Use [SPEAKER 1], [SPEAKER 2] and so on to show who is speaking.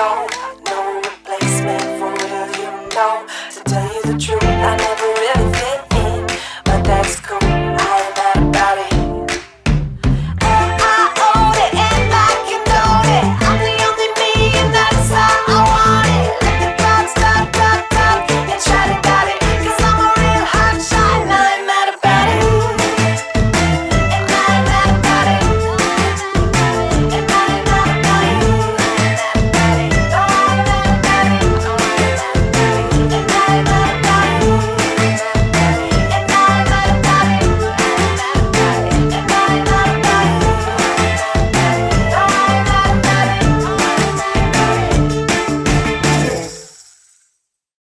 [SPEAKER 1] tone. No replacement for real, you know. To tell you the truth.